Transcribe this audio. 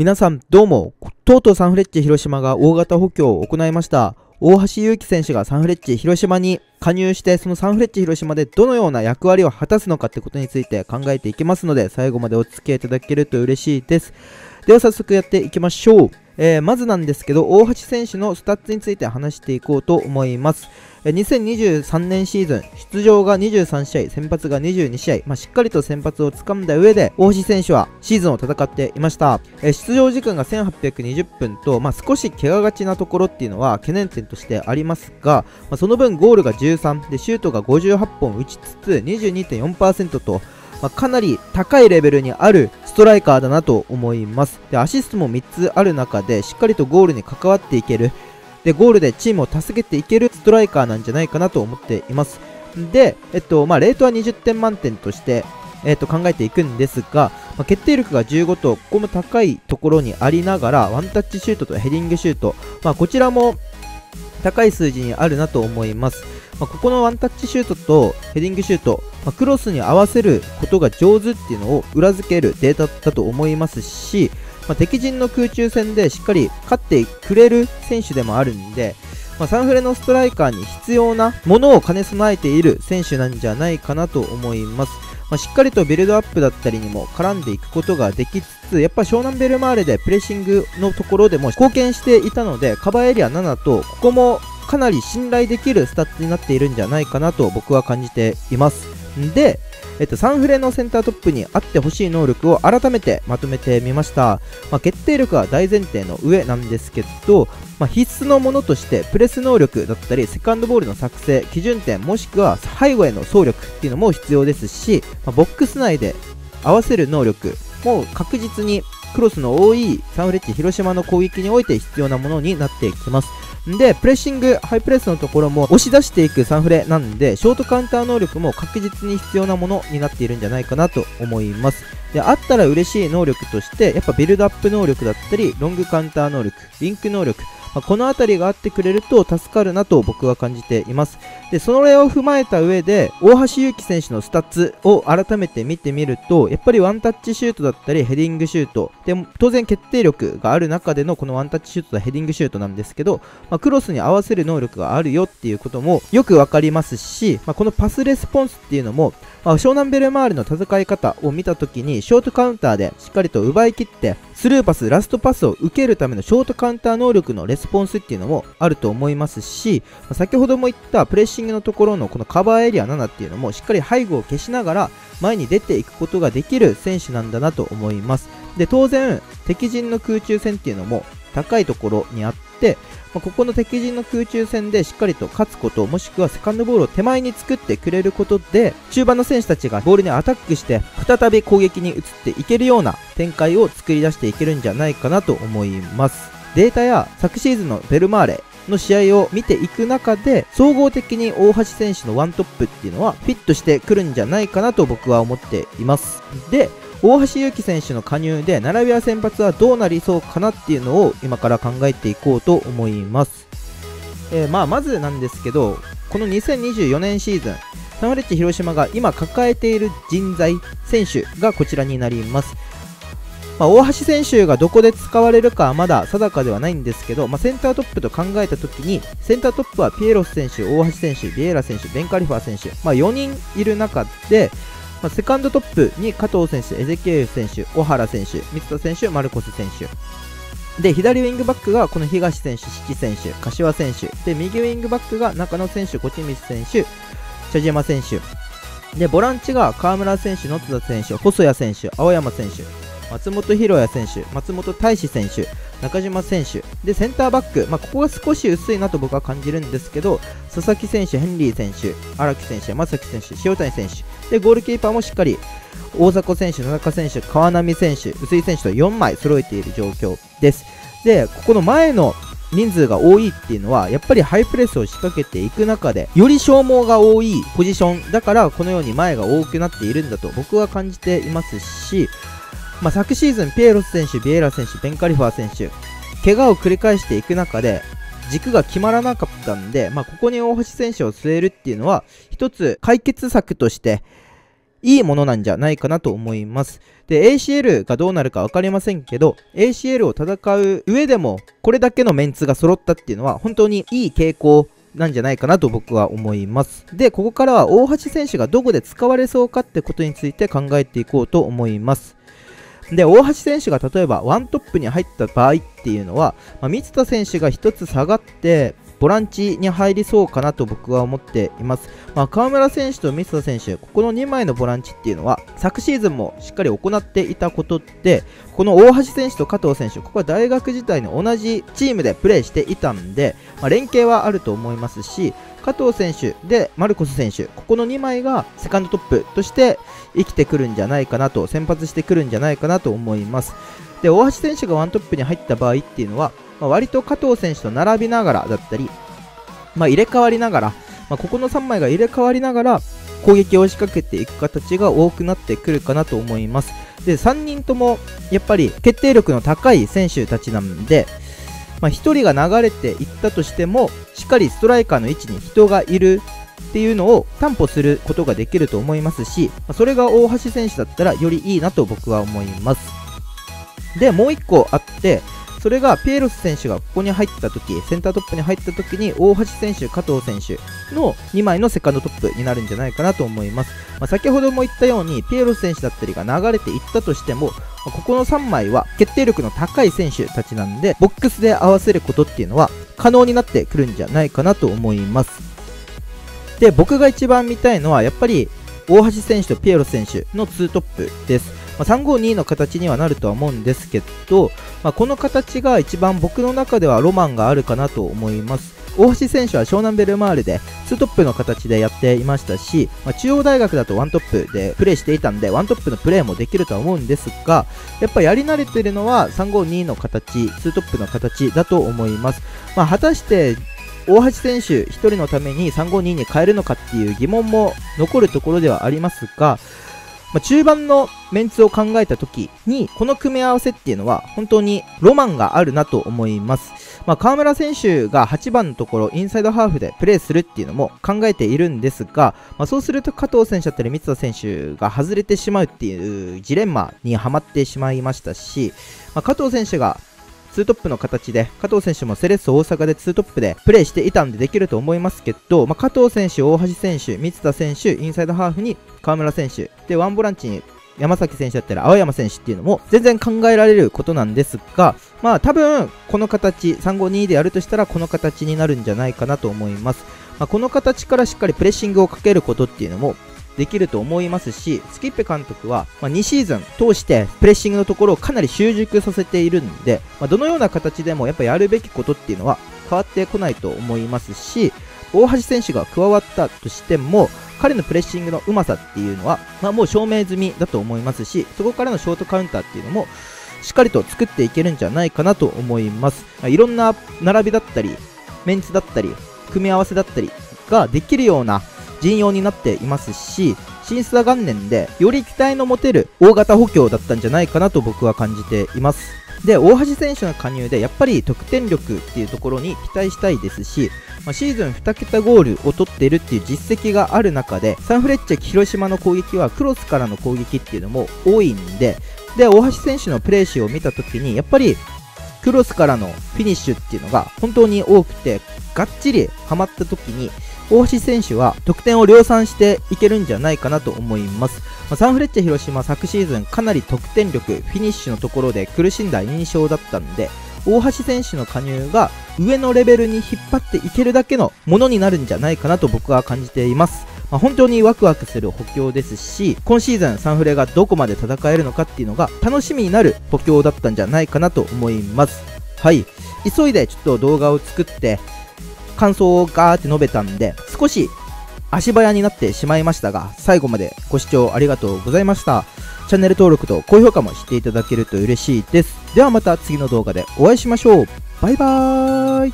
皆さんどうも、とうとうサンフレッチェ広島が大型補強を行いました。大橋祐紀選手がサンフレッチェ広島に加入して、そのサンフレッチェ広島でどのような役割を果たすのかってことについて考えていきますので、最後までお付き合いいただけると嬉しいです。では早速やっていきましょう。えー、まずなんですけど、大橋選手のスタッツについて話していこうと思います。2023年シーズン、出場が23試合、先発が22試合、まあ、しっかりと先発をつかんだ上で、大橋選手はシーズンを戦っていました。え出場時間が1820分と、まあ、少し怪我がちなところっていうのは懸念点としてありますが、まあ、その分ゴールが13で、シュートが58本打ちつつ22.4%と、まあ、かなり高いレベルにあるストライカーだなと思います。で、アシストも3つある中で、しっかりとゴールに関わっていける。で、ゴールでチームを助けていけるストライカーなんじゃないかなと思っています。で、えっと、まあ、レートは20点満点として、えっと、考えていくんですが、まあ、決定力が15と、ここも高いところにありながら、ワンタッチシュートとヘディングシュート、まあ、こちらも高い数字にあるなと思います。まあ、ここのワンタッチシュートとヘディングシュート、まあ、クロスに合わせることが上手っていうのを裏付けるデータだと思いますし、まあ、敵陣の空中戦でしっかり勝ってくれる選手でもあるんで、まあ、サンフレのストライカーに必要なものを兼ね備えている選手なんじゃないかなと思います。まあ、しっかりとビルドアップだったりにも絡んでいくことができつつ、やっぱ湘南ベルマーレでプレッシングのところでも貢献していたので、カバーエリア7と、ここもかなり信頼できるスタッツになっているんじゃないかなと僕は感じています。で、えっと、サンフレのセンタートップにあってほしい能力を改めてまとめてみました。まあ、決定力は大前提の上なんですけど、まあ、必須のものとしてプレス能力だったりセカンドボールの作成基準点もしくは背後への走力っていうのも必要ですし、まあ、ボックス内で合わせる能力も確実にクロスの多いサンフレッチ広島の攻撃において必要なものになってきます。で、プレッシング、ハイプレスのところも押し出していくサンフレなんで、ショートカウンター能力も確実に必要なものになっているんじゃないかなと思います。で、あったら嬉しい能力として、やっぱビルドアップ能力だったり、ロングカウンター能力、リンク能力、まあ、この辺りがあってくれると助かるなと僕は感じています。で、それを踏まえた上で、大橋祐紀選手のスタッツを改めて見てみると、やっぱりワンタッチシュートだったり、ヘディングシュート、で当然決定力がある中でのこのワンタッチシュートとヘディングシュートなんですけど、まあ、クロスに合わせる能力があるよっていうこともよくわかりますし、まあ、このパスレスポンスっていうのも、まあ、湘南ベルマーレの戦い方を見たときに、ショートカウンターでしっかりと奪い切って、スルーパス、ラストパスを受けるためのショートカウンター能力のレスポンスっていうのもあると思いますし、ま先ほども言ったプレッシングシングのところのこのカバーエリア7っていうのもしっかり背後を消しながら前に出ていくことができる選手なんだなと思います。で、当然、敵陣の空中戦っていうのも高いところにあって、まあ、ここの敵陣の空中戦でしっかりと勝つこと、もしくはセカンドボールを手前に作ってくれることで、中盤の選手たちがボールにアタックして、再び攻撃に移っていけるような展開を作り出していけるんじゃないかなと思います。データや昨シーズンのベルマーレの試合を見ていく中で、総合的に大橋選手のワントップっていうのはフィットしてくるんじゃないかなと僕は思っています。で、大橋祐希選手の加入で並びは先発はどうなりそうかなっていうのを今から考えていこうと思います。えー、まあまずなんですけど、この2024年シーズン、サンフレッチェ広島が今抱えている人材、選手がこちらになります。まあ、大橋選手がどこで使われるかはまだ定かではないんですけど、まあ、センタートップと考えたときに、センタートップはピエロス選手、大橋選手、ビエラ選手、ベンカリファー選手、まあ、4人いる中で、まあ、セカンドトップに加藤選手、エゼキエル選手、小原選手、三田選手、マルコス選手。で、左ウィングバックがこの東選手、七選手、柏選手。で、右ウィングバックが中野選手、小清水選手、茶島選手。で、ボランチが河村選手、野津田選手、細谷選手、青山選手。松本博也選手、松本大志選手、中島選手、で、センターバック、まあ、ここが少し薄いなと僕は感じるんですけど、佐々木選手、ヘンリー選手、荒木選手、山崎選手、塩谷選手、で、ゴールキーパーもしっかり、大迫選手、野中選手、川波選手、薄井選手と4枚揃えている状況です。で、ここの前の人数が多いっていうのは、やっぱりハイプレスを仕掛けていく中で、より消耗が多いポジションだから、このように前が多くなっているんだと僕は感じていますし、まあ、昨シーズン、ピエロス選手、ビエラ選手、ベンカリファー選手、怪我を繰り返していく中で、軸が決まらなかったんで、まあ、ここに大橋選手を据えるっていうのは、一つ解決策としていいものなんじゃないかなと思います。で、ACL がどうなるか分かりませんけど、ACL を戦う上でも、これだけのメンツが揃ったっていうのは、本当にいい傾向なんじゃないかなと僕は思います。で、ここからは大橋選手がどこで使われそうかってことについて考えていこうと思います。で、大橋選手が例えばワントップに入った場合っていうのは、まあ、三田選手が1つ下がって、ボランチに入りそうかなと僕は思っています。まあ、河村選手と三田選手、ここの2枚のボランチっていうのは、昨シーズンもしっかり行っていたことで、この大橋選手と加藤選手、ここは大学時代に同じチームでプレーしていたんで、まあ、連携はあると思いますし、加藤選手でマルコス選手、ここの2枚がセカンドトップとして生きてくるんじゃないかなと、先発してくるんじゃないかなと思います。で、大橋選手がワントップに入った場合っていうのは、まあ、割と加藤選手と並びながらだったり、まあ、入れ替わりながら、まあ、ここの3枚が入れ替わりながら攻撃を仕掛けていく形が多くなってくるかなと思います。で、3人ともやっぱり決定力の高い選手たちなんで、まあ、1人が流れていったとしても、しっかりストライカーの位置に人がいるっていうのを担保することができると思いますし、ま、それが大橋選手だったらよりいいなと僕は思います。で、もう1個あって、それがピエロス選手がここに入った時センタートップに入った時に大橋選手、加藤選手の2枚のセカンドトップになるんじゃないかなと思います、まあ、先ほども言ったようにピエロス選手だったりが流れていったとしても、ここの3枚は決定力の高い選手たちなんでボックスで合わせることっていうのは可能になってくるんじゃないかなと思いますで僕が一番見たいのはやっぱり大橋選手とピエロ選手の2トップですまあ、352の形にはなるとは思うんですけど、まあ、この形が一番僕の中ではロマンがあるかなと思います。大橋選手は湘南ベルマーレで2トップの形でやっていましたし、まあ、中央大学だと1トップでプレーしていたんで1トップのプレーもできるとは思うんですがやっぱやり慣れてるのは352の形2トップの形だと思います、まあ、果たして大橋選手1人のために352に変えるのかっていう疑問も残るところではありますがまあ、中盤のメンツを考えた時に、この組み合わせっていうのは本当にロマンがあるなと思います。まあ、河村選手が8番のところ、インサイドハーフでプレーするっていうのも考えているんですが、まあ、そうすると加藤選手だったり三田選手が外れてしまうっていうジレンマにはまってしまいましたし、まあ、加藤選手が2トップの形で、加藤選手もセレッソ大阪で2トップでプレーしていたんでできると思いますけど、まあ、加藤選手、大橋選手、三田選手、インサイドハーフに河村選手、で、ワンボランチに山崎選手だったら青山選手っていうのも全然考えられることなんですが、まあ多分この形、352でやるとしたらこの形になるんじゃないかなと思います。まあ、この形からしっかりプレッシングをかけることっていうのもできると思いますし、スキッペ監督は、ま、2シーズン通してプレッシングのところをかなり習熟させているんで、ま、どのような形でもやっぱやるべきことっていうのは変わってこないと思いますし、大橋選手が加わったとしても、彼のプレッシングのうまさっていうのは、まあ、もう証明済みだと思いますし、そこからのショートカウンターっていうのも、しっかりと作っていけるんじゃないかなと思います。ま、いろんな並びだったり、メンツだったり、組み合わせだったりができるような陣容になっていますし、新須田元年でより期待の持てる大型補強だったんじゃないかなと僕は感じています。で、大橋選手の加入でやっぱり得点力っていうところに期待したいですし、まあ、シーズン2桁ゴールを取っているっていう実績がある中で、サンフレッチェ広島の攻撃はクロスからの攻撃っていうのも多いんで、で、大橋選手のプレー集を見たときに、やっぱりクロスからのフィニッシュっていうのが本当に多くて、がっちりハマった時に、大橋選手は得点を量産していけるんじゃないかなと思います。ま、サンフレッチェ広島昨シーズンかなり得点力、フィニッシュのところで苦しんだ印象だったんで、大橋選手の加入が上のレベルに引っ張っていけるだけのものになるんじゃないかなと僕は感じています。まあ、本当にワクワクする補強ですし、今シーズンサンフレがどこまで戦えるのかっていうのが楽しみになる補強だったんじゃないかなと思います。はい。急いでちょっと動画を作って、感想をガーって述べたんで、少し足早になってしまいましたが、最後までご視聴ありがとうございました。チャンネル登録と高評価もしていただけると嬉しいです。ではまた次の動画でお会いしましょう。バイバーイ